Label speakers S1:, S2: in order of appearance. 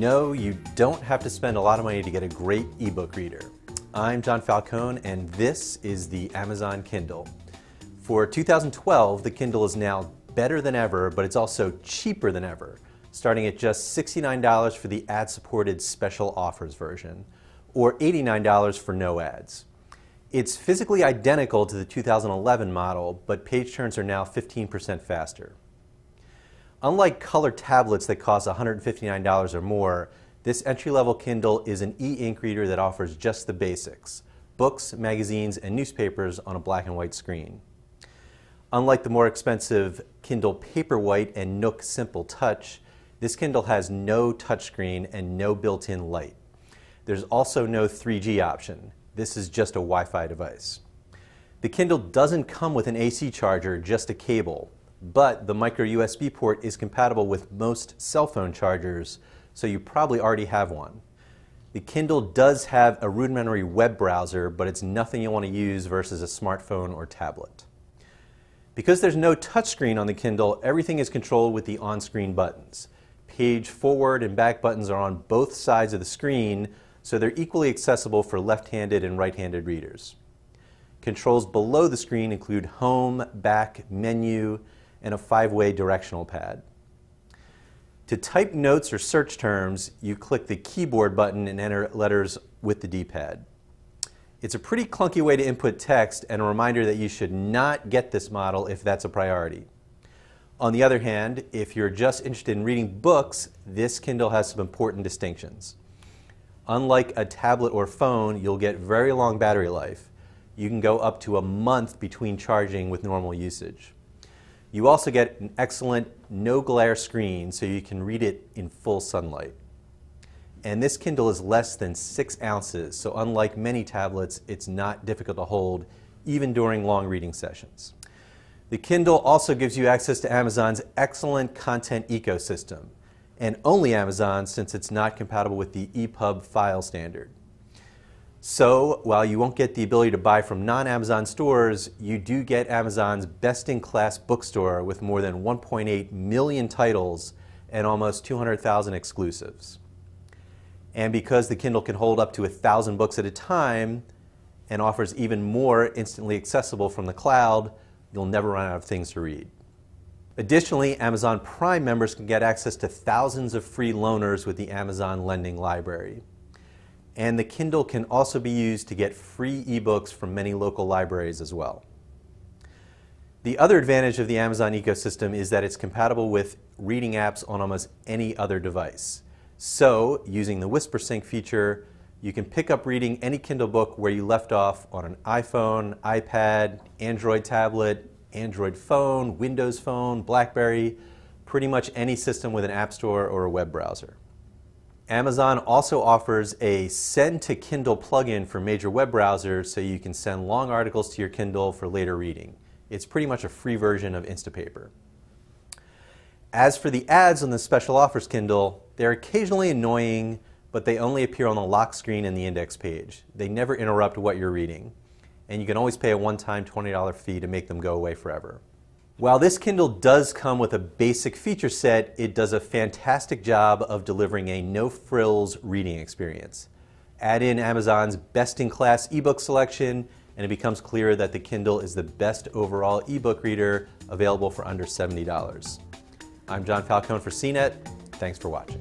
S1: No, you don't have to spend a lot of money to get a great ebook reader. I'm John Falcone, and this is the Amazon Kindle. For 2012, the Kindle is now better than ever, but it's also cheaper than ever, starting at just $69 for the ad supported special offers version, or $89 for no ads. It's physically identical to the 2011 model, but page turns are now 15% faster. Unlike color tablets that cost $159 or more, this entry-level Kindle is an e-ink reader that offers just the basics, books, magazines, and newspapers on a black and white screen. Unlike the more expensive Kindle Paperwhite and Nook Simple Touch, this Kindle has no touchscreen and no built-in light. There's also no 3G option. This is just a Wi-Fi device. The Kindle doesn't come with an AC charger, just a cable, but the micro USB port is compatible with most cell phone chargers, so you probably already have one. The Kindle does have a rudimentary web browser, but it's nothing you want to use versus a smartphone or tablet. Because there's no touchscreen on the Kindle, everything is controlled with the on-screen buttons. Page forward and back buttons are on both sides of the screen, so they're equally accessible for left-handed and right-handed readers. Controls below the screen include home, back, menu, and a five-way directional pad. To type notes or search terms, you click the keyboard button and enter letters with the D-pad. It's a pretty clunky way to input text and a reminder that you should not get this model if that's a priority. On the other hand, if you're just interested in reading books, this Kindle has some important distinctions. Unlike a tablet or phone, you'll get very long battery life. You can go up to a month between charging with normal usage. You also get an excellent no glare screen so you can read it in full sunlight. And this Kindle is less than six ounces, so unlike many tablets, it's not difficult to hold even during long reading sessions. The Kindle also gives you access to Amazon's excellent content ecosystem, and only Amazon since it's not compatible with the EPUB file standard. So, while you won't get the ability to buy from non-Amazon stores, you do get Amazon's best-in-class bookstore with more than 1.8 million titles and almost 200,000 exclusives. And because the Kindle can hold up to 1,000 books at a time and offers even more instantly accessible from the cloud, you'll never run out of things to read. Additionally, Amazon Prime members can get access to thousands of free loaners with the Amazon Lending Library. And the Kindle can also be used to get free ebooks from many local libraries as well. The other advantage of the Amazon ecosystem is that it's compatible with reading apps on almost any other device. So, using the WhisperSync feature, you can pick up reading any Kindle book where you left off on an iPhone, iPad, Android tablet, Android phone, Windows phone, Blackberry, pretty much any system with an app store or a web browser. Amazon also offers a Send to Kindle plugin for major web browsers so you can send long articles to your Kindle for later reading. It's pretty much a free version of Instapaper. As for the ads on the special offers Kindle, they're occasionally annoying, but they only appear on the lock screen and the index page. They never interrupt what you're reading. And you can always pay a one-time $20 fee to make them go away forever. While this Kindle does come with a basic feature set, it does a fantastic job of delivering a no-frills reading experience. Add in Amazon's best-in-class ebook selection, and it becomes clear that the Kindle is the best overall ebook reader available for under $70. I'm John Falcone for CNET. Thanks for watching.